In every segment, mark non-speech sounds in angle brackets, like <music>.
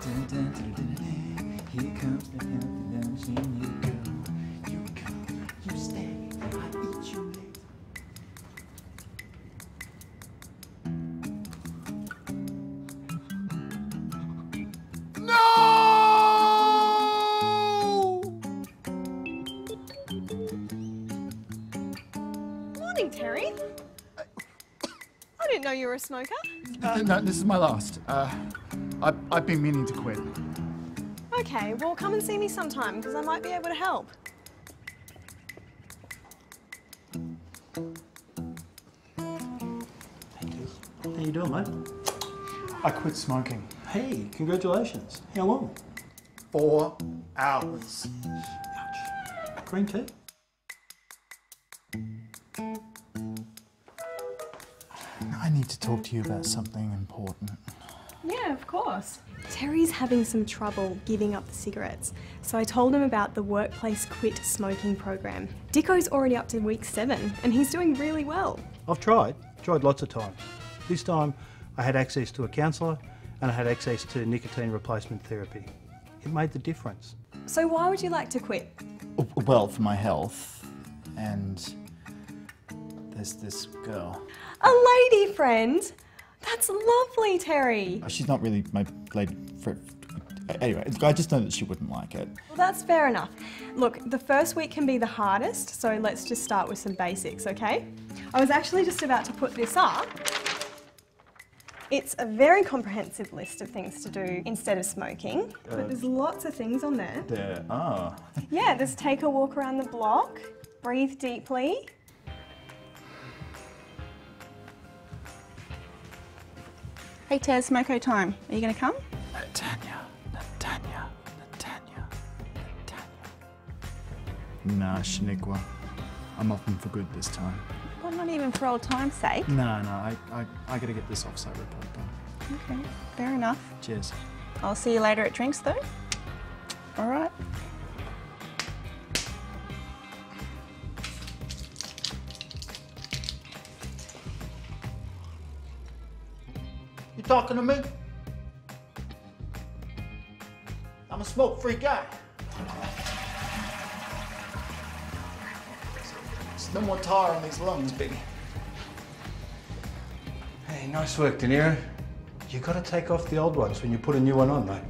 Dun, dun, dun. Here comes the healthy lunch, and you go. You come, you stay, I eat you later. No! Morning, Terry. I didn't know you were a smoker. Uh, no, this is my last. Uh, I, I've been meaning to quit. Okay, well, come and see me sometime because I might be able to help. How you doing, mate? I quit smoking. Hey, congratulations. How long? Four hours. Ouch. Green tea? I need to talk to you about something important. Yeah, of course. Terry's having some trouble giving up the cigarettes, so I told him about the Workplace Quit Smoking program. Dicko's already up to week seven, and he's doing really well. I've tried, tried lots of times. This time I had access to a counsellor and I had access to nicotine replacement therapy. It made the difference. So, why would you like to quit? Well, for my health, and there's this girl. A lady friend? That's lovely, Terry. Uh, She's not really my lady friend. Anyway, I just know that she wouldn't like it. Well, that's fair enough. Look, the first week can be the hardest, so let's just start with some basics, okay? I was actually just about to put this up. It's a very comprehensive list of things to do instead of smoking, but there's lots of things on there. There are. Yeah, there's take a walk around the block, breathe deeply. Hey Taz, Smoko time. Are you going to come? Natanya, Natanya, Natanya, Natanya. Nah, Shaniqua. I'm off them for good this time. Well, not even for old time's sake. No, no, I, I, I gotta get this offsite report done. Okay, fair enough. Cheers. I'll see you later at drinks though. All right. Talking to me? I'm a smoke-free guy. There's no more tar in these lungs, baby. Hey, nice work, De Niro. You got to take off the old ones when you put a new one on, mate.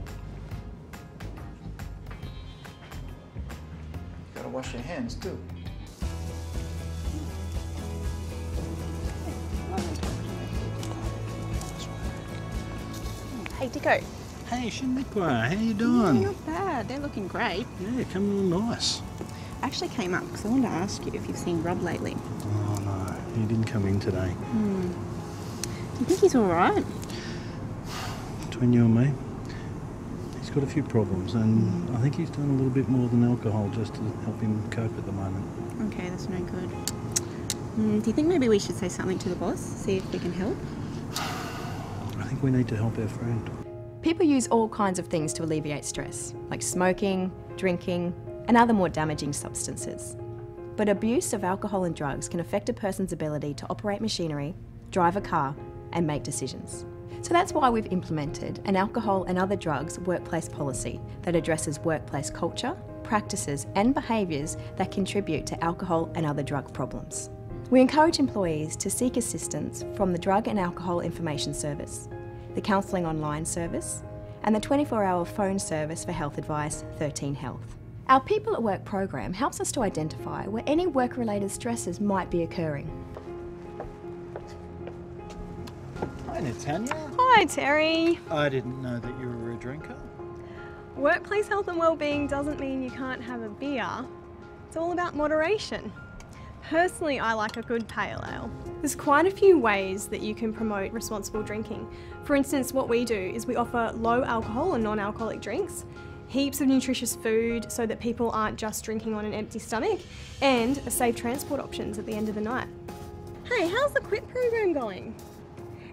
You gotta wash your hands too. Hey Dicko. Hey, Shaniqua, how you doing? Not bad. They're looking great. Yeah, coming along nice. I actually came up because I wanted to ask you if you've seen Rob lately. Oh no, he didn't come in today. Do you think he's all right? Between you and me, he's got a few problems, and I think he's done a little bit more than alcohol just to help him cope at the moment. Okay, that's no good. Mm, do you think maybe we should say something to the boss, see if we can help? I think we need to help our friend. People use all kinds of things to alleviate stress, like smoking, drinking, and other more damaging substances. But abuse of alcohol and drugs can affect a person's ability to operate machinery, drive a car, and make decisions. So that's why we've implemented an alcohol and other drugs workplace policy that addresses workplace culture, practices, and behaviours that contribute to alcohol and other drug problems. We encourage employees to seek assistance from the Drug and Alcohol Information Service, the Counselling Online Service, and the 24 hour phone service for health advice, 13 Health. Our People at Work program helps us to identify where any work related stresses might be occurring. Hi, Natanya. Hi, Terry. I didn't know that you were a drinker. Workplace health and well-being doesn't mean you can't have a beer. It's all about moderation. Personally, I like a good pale ale. There's quite a few ways that you can promote responsible drinking. For instance, what we do is we offer low alcohol and non-alcoholic drinks, heaps of nutritious food so that people aren't just drinking on an empty stomach, and a safe transport options at the end of the night. Hey, how's the quit program going?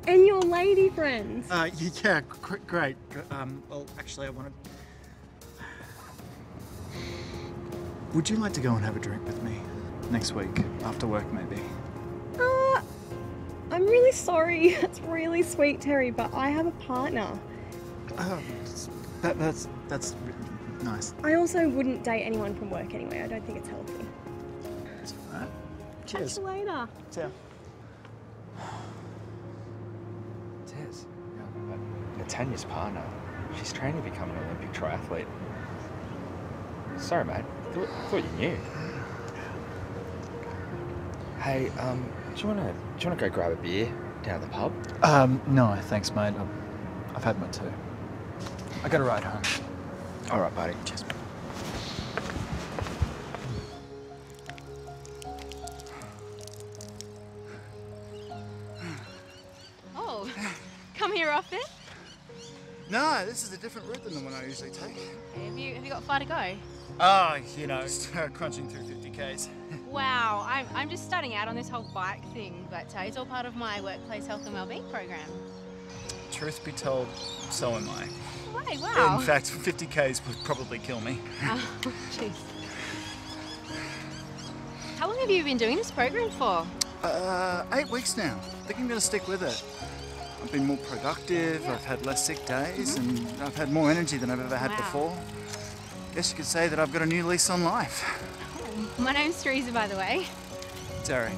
And your lady friends? Uh, yeah, gr- great. Um, well, actually, I wanted. <sighs> Would you like to go and have a drink with me next week after work, maybe? Uh, I'm really sorry. <laughs> It's really sweet, Terry, but I have a partner. Oh, That, that's that's nice. I also wouldn't date anyone from work anyway. I don't think it's healthy. It's all right. Catch Cheers. you later. Ciao. <sighs> Tez, Natania's partner, she's training to become an Olympic triathlete. Sorry, mate. Thought, thought you knew. <sighs> <sighs> Hey, um, do you wanna do you wanna go grab a beer down at the pub? Um, no, thanks, mate. I've, I've had my two. I got to ride home. All right, buddy. Cheers. Oh, come here often? No, this is a different route than the one I usually take. Have you have you got far to go? Oh, you know, just, <laughs> uh, crunching through 50 k's. Wow, I'm, I'm just starting out on this whole bike thing, but uh, it's all part of my workplace health and wellbeing program. Truth be told, so am I. Wow. In fact, 50 k's would probably kill me. <laughs> Oh, jeez. How long have you been doing this program for? Uh, eight weeks now. I think I'm going to stick with it. I've been more productive, I've had less sick days, and I've had more energy than I've ever had Wow. before. Guess you could say that I've got a new lease on life. My name's Teresa, by the way. Sorry.